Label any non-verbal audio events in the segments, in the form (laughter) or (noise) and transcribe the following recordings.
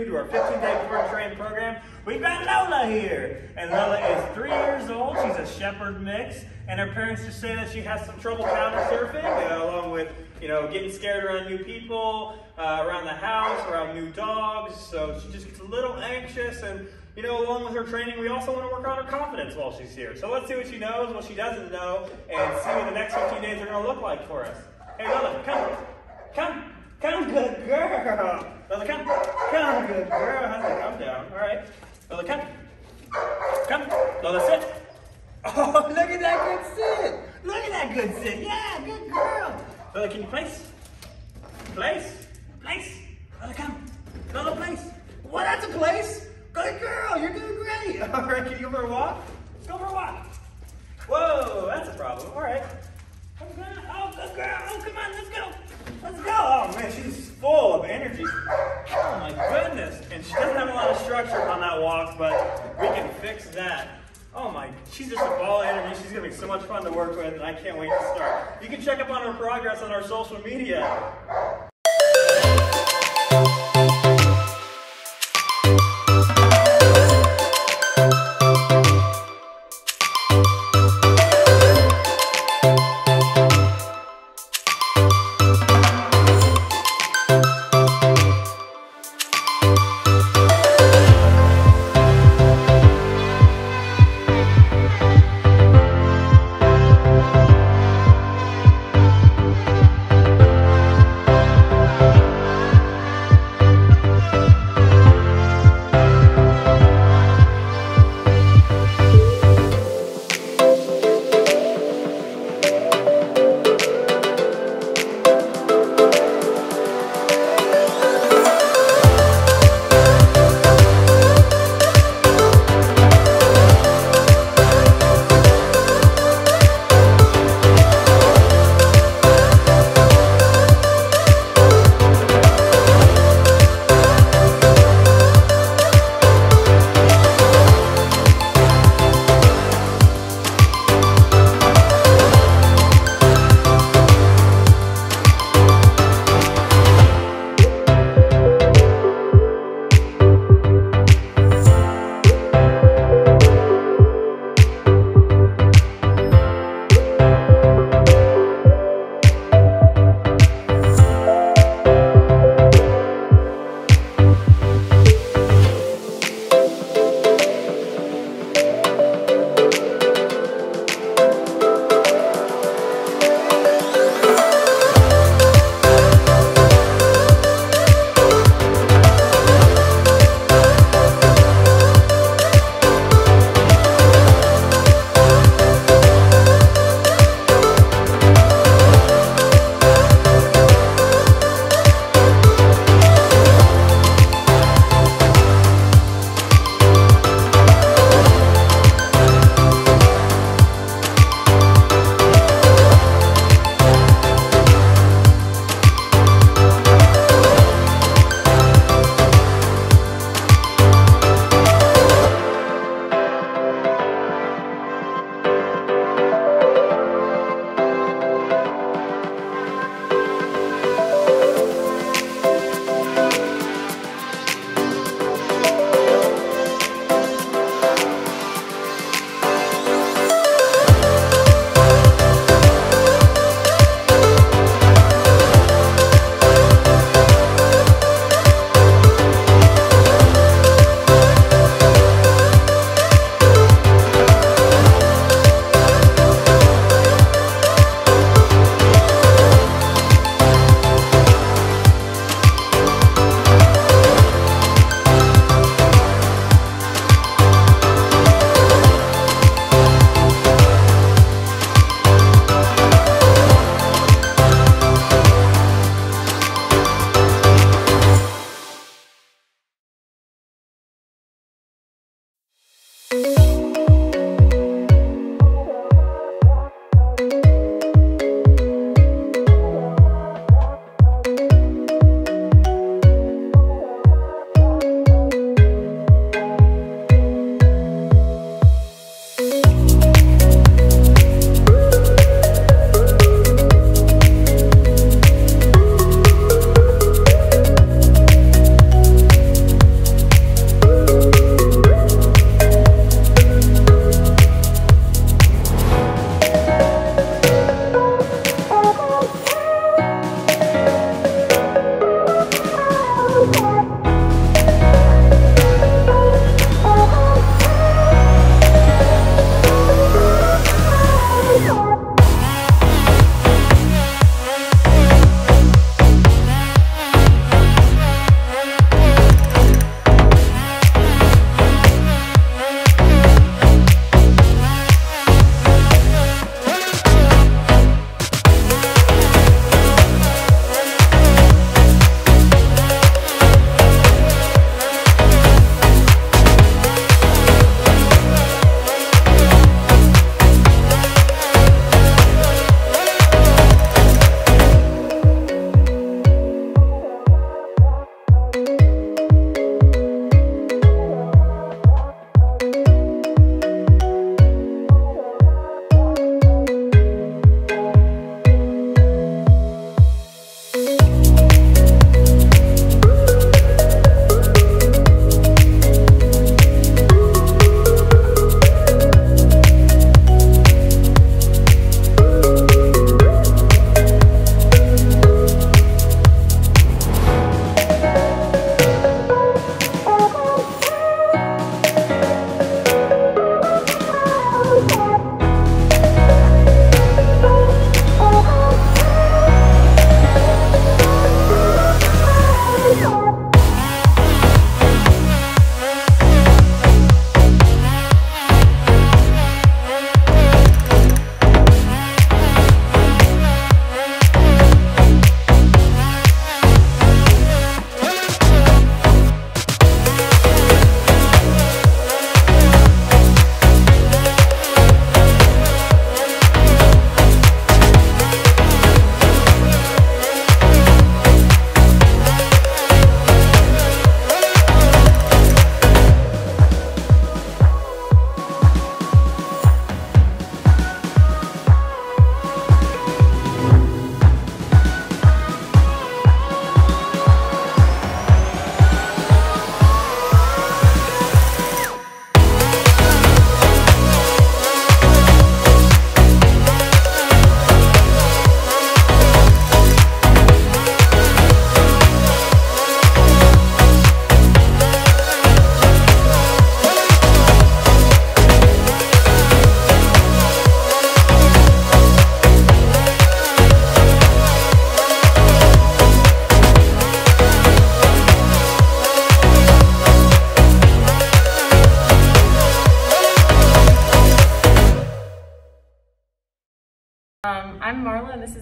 new to our 15-day Board and Train program, we've got Lola here. And Lola is three years old. She's a shepherd mix, and her parents just say that she has some trouble counter surfing, uh, along with you know getting scared around new people, uh, around the house, around new dogs. So she just gets a little anxious and. You know, along with her training, we also want to work on her confidence while she's here. So let's see what she knows, what she doesn't know, and see what the next 15 days are going to look like for us. Hey, Lola, come. Come. Come, good girl. Lola, come. Come, good girl. How's it? Come down. All right. Lola, come. Come. Lola, sit. Oh, (laughs) look at that good sit. Look at that good sit. Yeah, good girl. Lola, can you place? Place. Place. Lola, come. Lola, place. Well, that's a place. Good girl. You're doing great. (laughs) All right, can you go for a walk? Let's go for a walk. Whoa, that's a problem. All right. Oh, good girl. Oh, come on. Let's go. Let's go. Oh, man, she's full of energy. Oh, my goodness. And she doesn't have a lot of structure on that walk, but we can fix that. Oh my, she's just a ball of energy. She's gonna be so much fun to work with, and I can't wait to start. You can check up on her progress on our social media.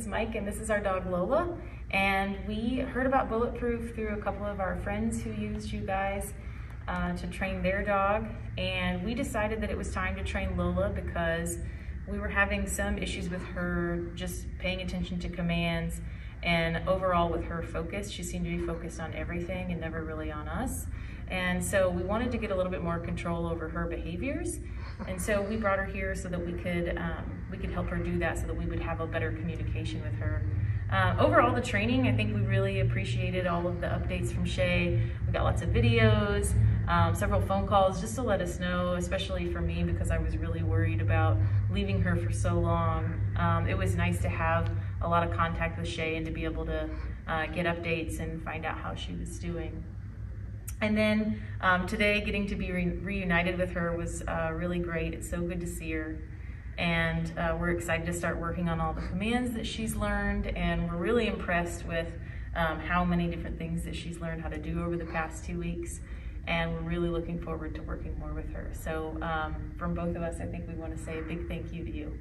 Mike, and this is our dog Lola. And we heard about Bulletproof through a couple of our friends who used you guys uh, to train their dog. And we decided that it was time to train Lola because we were having some issues with her just paying attention to commands and overall with her focus. She seemed to be focused on everything and never really on us. And so we wanted to get a little bit more control over her behaviors. And so we brought her here so that we could um, we could help her do that so that we would have a better communication with her. Uh, overall, the training, I think we really appreciated all of the updates from Shay. We got lots of videos, um, several phone calls just to let us know, especially for me because I was really worried about leaving her for so long. Um, it was nice to have a lot of contact with Shay and to be able to uh, get updates and find out how she was doing. And then um, today, getting to be re reunited with her was uh, really great. It's so good to see her. And uh, we're excited to start working on all the commands that she's learned. And we're really impressed with um, how many different things that she's learned how to do over the past two weeks. And we're really looking forward to working more with her. So um, from both of us, I think we want to say a big thank you to you.